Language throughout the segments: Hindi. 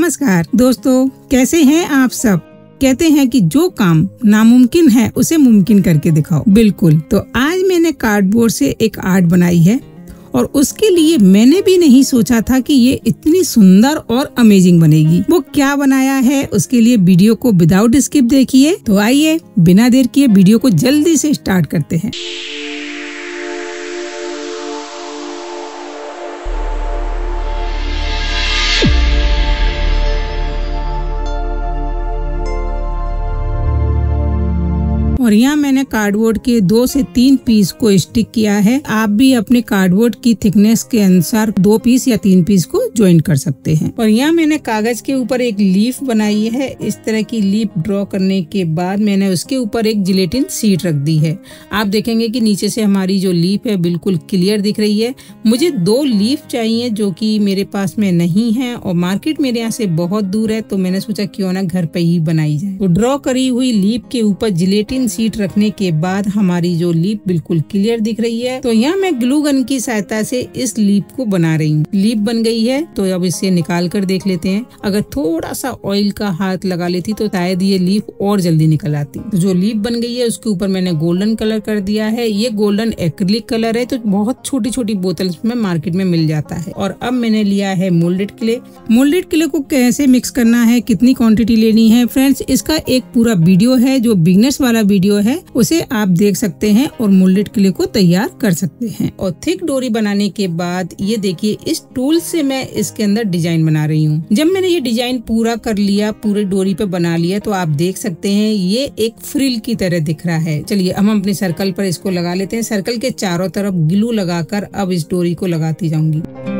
नमस्कार। दोस्तों, कैसे हैं आप सब? कहते हैं कि जो काम नामुमकिन है, उसे मुमकिन करके दिखाओ। बिल्कुल। तो आज मैंने कार्डबोर्ड से एक आर्ट बनाई है और उसके लिए मैंने भी नहीं सोचा था कि ये इतनी सुंदर और अमेजिंग बनेगी। वो क्या बनाया है, उसके लिए वीडियो को विदाउट स्किप देखिए। तो आइए, बिना देर किए वीडियो को जल्दी से स्टार्ट करते हैं। और यहाँ मैंने कार्डबोर्ड के दो से तीन पीस को स्टिक किया है। आप भी अपने कार्डबोर्ड की थिकनेस के अनुसार दो पीस या तीन पीस को ज्वाइन कर सकते हैं। और यहाँ मैंने कागज़ के ऊपर एक लीफ बनाई है। इस तरह की लीफ ड्रॉ करने के बाद मैंने उसके ऊपर एक जिलेटिन सीट रख दी है। आप देखेंगे कि नीचे से हमारी जो लीफ है बिल्कुल क्लियर दिख रही है। मुझे दो लीफ चाहिए जो कि मेरे पास में नहीं है और मार्केट मेरे यहाँ से बहुत दूर है तो मैंने सोचा क्यों ना घर पे ही बनाई जाए। तो ड्रॉ करी हुई लीफ के ऊपर जिलेटिन सीट रखने के बाद हमारी जो लीप बिल्कुल क्लियर दिख रही है। तो यहाँ मैं ग्लू गन की सहायता से इस लीप को बना रही हूँ। लीप बन गई है तो अब इसे निकाल कर देख लेते हैं। अगर थोड़ा सा ऑयल का हाथ लगा लेती तो शायद ये लीप और जल्दी निकल आती। तो जो लीप बन गई है, उसके ऊपर मैंने गोल्डन कलर कर दिया है। ये गोल्डन एक्रिलिक कलर है तो बहुत छोटी छोटी बोतल में मार्केट में मिल जाता है। और अब मैंने लिया है मोल्डेड क्ले मोल्डेड क्ले को कैसे मिक्स करना है, कितनी क्वांटिटी लेनी है? फ्रेंड्स, इसका एक पूरा वीडियो है, जो बिगनर्स वाला वीडियो है, उसे आप देख सकते हैं और मोल्डेड क्ले को तैयार कर सकते हैं। और थिक डोरी बनाने के बाद ये देखिए, इस टूल से मैं इसके अंदर डिज़ाइन बना रही हूँ। जब मैंने ये डिज़ाइन पूरा कर लिया, पूरे डोरी पे बना लिया तो आप देख सकते हैं, ये एक फ्रिल की तरह दिख रहा है। चलिए हम अपने सर्कल पर इसको लगा लेते हैं। सर्कल के चारों तरफ़ ग्लू लगाकर अब इस डोरी को लगाती जाऊँगी।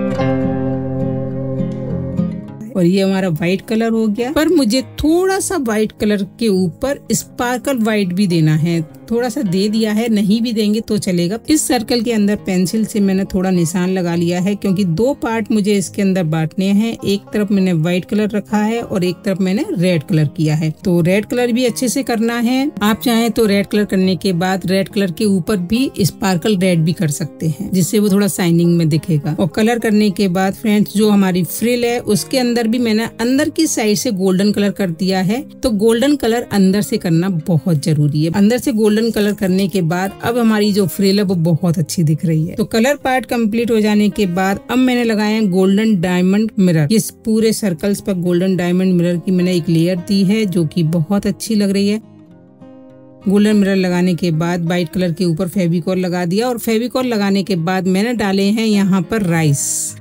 और ये हमारा व्हाइट कलर हो गया। पर मुझे थोड़ा सा व्हाइट कलर के ऊपर स्पार्कल व्हाइट भी देना है। थोड़ा सा दे दिया है, नहीं भी देंगे तो चलेगा। इस सर्कल के अंदर पेंसिल से मैंने थोड़ा निशान लगा लिया है, क्योंकि दो पार्ट मुझे इसके अंदर बांटने हैं। एक तरफ़ मैंने व्हाइट कलर रखा है और एक तरफ़ मैंने रेड कलर किया है। तो रेड कलर भी अच्छे से करना है। आप चाहें तो रेड कलर करने के बाद रेड कलर के ऊपर भी स्पार्कल रेड भी कर सकते हैं, जिससे वो थोड़ा शाइनिंग में दिखेगा। और कलर करने के बाद फ्रेंड्स जो हमारी फ्रिल है, उसके अंदर भी मैंने अंदर की साइड से गोल्डन कलर कर दिया है। तो गोल्डन कलर अंदर से करना बहुत ज़रूरी है। अंदर से गोल्डन गोल्डन कलर करने के बाद अब हमारी जो फ्रेल है वो बहुत अच्छी दिख रही है। तो कलर पार्ट कंप्लीट हो जाने के बाद अब मैंने लगाया गोल्डन डायमंड मिरर इस पूरे सर्कल्स पर गोल्डन डायमंड मिरर की मैंने एक लेयर दी है जो की बहुत अच्छी लग रही है। गोल्डन मिरर लगाने के बाद व्हाइट कलर के ऊपर फेविकॉल लगा दिया और फेविकॉल लगाने के बाद मैंने डाले हैं यहाँ पर राइस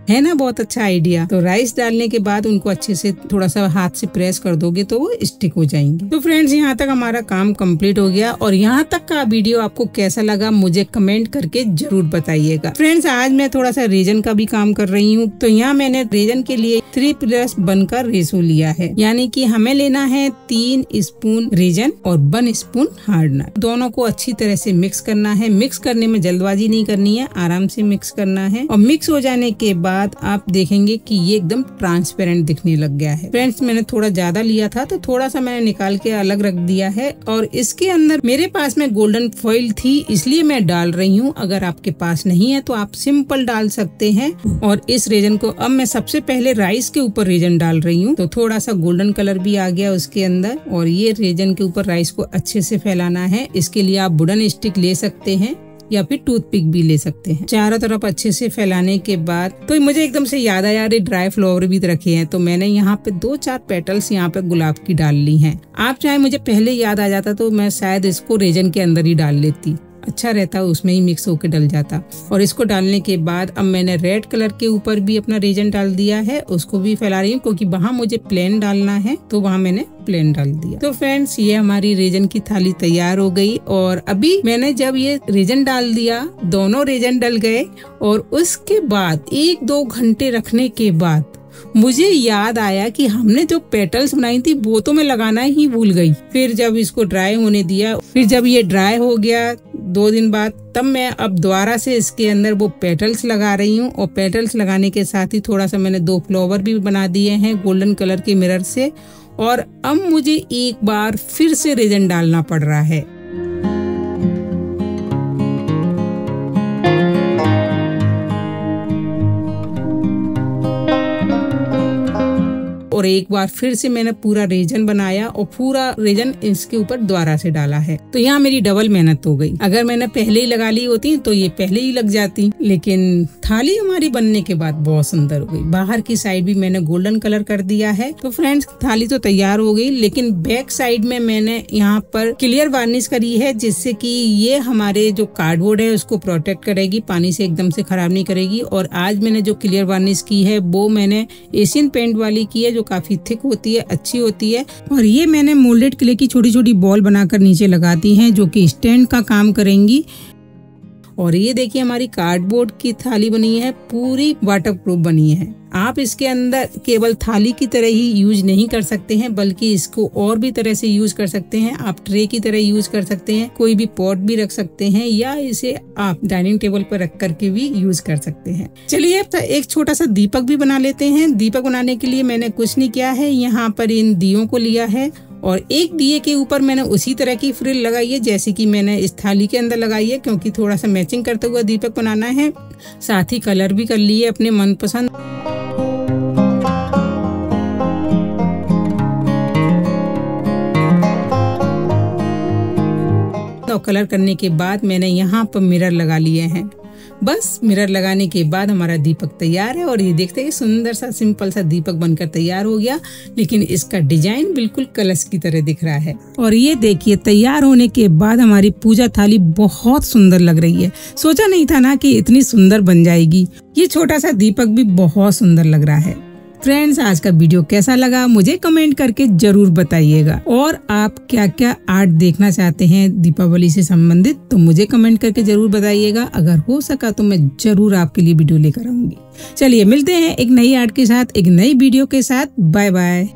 है ना? बहुत अच्छा आइडिया तो राइस डालने के बाद उनको अच्छे से थोड़ा सा हाथ से प्रेस कर दोगे तो वो स्टिक हो जाएँगे। तो फ्रेंड्स यहाँ तक हमारा काम कंप्लीट हो गया और यहाँ तक का वीडियो आपको कैसा लगा मुझे कमेंट करके ज़रूर बताइएगा। फ्रेंड्स आज मैं थोड़ा सा रेजन का भी काम कर रही हूँ। तो यहाँ मैंने रेजन के लिए थ्री प्लस बनकर रेसो लिया है। यानी कि हमें लेना है तीन स्पून रेजन और वन स्पून हार्डनर। दोनों को अच्छी तरह से मिक्स करना है। मिक्स करने में जल्दबाजी नहीं करनी है। आराम से मिक्स करना है। और मिक्स हो जाने के बाद आप देखेंगे कि ये एकदम ट्रांसपेरेंट दिखने लग गया है। फ्रेंड्स, मैंने थोड़ा ज़्यादा लिया था तो थोड़ा सा मैंने निकाल के अलग रख दिया है। और इसके अंदर मेरे पास में गोल्डन फॉइल थी, इसलिए मैं डाल रही हूँ। अगर आपके पास नहीं है तो आप सिंपल डाल सकते हैं। और इस रेजन को अब मैं सबसे पहले राइस के ऊपर रेजन डाल रही हूँ। तो थोड़ा सा गोल्डन कलर भी आ गया उसके अंदर। और ये रेजन के ऊपर राइस को अच्छे से फैलाना है, इसके लिए आप वुडन स्टिक ले सकते हैं या फिर टूथपिक भी ले सकते हैं। चारों तरफ़ अच्छे से फैलाने के बाद तो मुझे एकदम से याद आया ड्राई फ्लावर भी रखे हैं तो मैंने यहाँ पे दो चार पेटल्स यहाँ पे गुलाब की डाल ली हैं। आप चाहे मुझे पहले याद आ जाता तो मैं शायद इसको रेजन के अंदर ही डाल लेती। अच्छा रहता, उसमें ही मिक्स होकर डल जाता। और इसको डालने के बाद अब मैंने रेड कलर के ऊपर भी अपना रेजन डाल दिया है। उसको भी फैला रही हूँ, क्योंकि वहाँ मुझे प्लेन डालना है तो वहाँ मैंने प्लेन डाल दिया। तो फ्रेंड्स ये हमारी रेजन की थाली तैयार हो गई। और अभी मैंने जब ये रेजन डाल दिया, दोनों रेजन डल गए। और उसके बाद, एक दो घंटे रखने के बाद, मुझे याद आया कि हमने जो पेटल्स बनाई थी, वो तो मैं लगाना ही भूल गई। फिर जब इसको ड्राई होने दिया, फिर जब ये ड्राई हो गया दो दिन बाद तब मैं अब दोबारा से इसके अंदर वो पेटल्स लगा रही हूँ और पेटल्स लगाने के साथ ही थोड़ा सा मैंने दो फ्लावर भी बना दिए हैं गोल्डन कलर के मिरर से और अब मुझे एक बार फिर से रेजन डालना पड़ रहा है। और एक बार फिर से मैंने पूरा रेजन बनाया और पूरा रेजन इसके ऊपर द्वारा से डाला है। तो यहाँ मेरी डबल मेहनत हो गई। अगर मैंने पहले ही लगा ली होती तो ये पहले ही लग जाती। लेकिन थाली हमारी बनने के बाद बहुत सुंदर हो गई। बाहर की साइड भी मैंने गोल्डन कलर कर दिया है। तो फ्रेंड्स, थाली तो तैयार हो गई, लेकिन बैक साइड में मैंने यहाँ पर क्लियर वार्निश करी है, जिससे कि ये हमारे जो कार्डबोर्ड है उसको प्रोटेक्ट करेगी, पानी से एकदम से खराब नहीं करेगी। और आज मैंने जो क्लियर वार्निश की है, वो मैंने एशियन पेंट वाली की है, जो काफ़ी थिक होती है, अच्छी होती है। और ये मैंने मोल्डेड क्ले की छोटी छोटी बॉल बनाकर नीचे लगाती है, जो की स्टैंड का काम करेंगी। और ये देखिए हमारी कार्डबोर्ड की थाली बनी है, पूरी वाटर प्रूफ बनी है। आप इसके अंदर केवल थाली की तरह ही यूज़ नहीं कर सकते हैं, बल्कि इसको और भी तरह से यूज़ कर सकते हैं। आप ट्रे की तरह यूज़ कर सकते हैं, कोई भी पॉट भी रख सकते हैं, या इसे आप डाइनिंग टेबल पर रख करके भी यूज़ कर सकते हैं। चलिए अब तो एक छोटा सा दीपक भी बना लेते हैं। दीपक बनाने के लिए मैंने कुछ नहीं किया है, यहाँ पर इन दियो को लिया है और एक दिए के ऊपर मैंने उसी तरह की फ्रिल लगाई है, जैसे कि मैंने इस थाली के अंदर लगाई है, क्योंकि थोड़ा सा मैचिंग करते हुए दीपक बनाना है। साथ ही कलर भी कर लिए अपने मनपसंद। और कलर करने के बाद मैंने यहाँ पर मिरर लगा लिए हैं। बस मिरर लगाने के बाद हमारा दीपक तैयार है और ये देखते हैं सुंदर सा सिंपल सा दीपक बनकर तैयार हो गया, लेकिन इसका डिज़ाइन बिल्कुल कलश की तरह दिख रहा है। और ये देखिए, तैयार होने के बाद हमारी पूजा थाली बहुत सुंदर लग रही है। सोचा नहीं था ना कि इतनी सुंदर बन जाएगी। ये छोटा सा दीपक भी बहुत सुंदर लग रहा है। फ्रेंड्स आज का वीडियो कैसा लगा? मुझे कमेंट करके ज़रूर बताइएगा। और आप क्या क्या आर्ट देखना चाहते हैं दीपावली से संबंधित तो मुझे कमेंट करके ज़रूर बताइएगा। अगर हो सका तो मैं ज़रूर आपके लिए वीडियो लेकर आऊँगी। चलिए, मिलते हैं एक नई आर्ट के साथ, एक नई वीडियो के साथ। Bye bye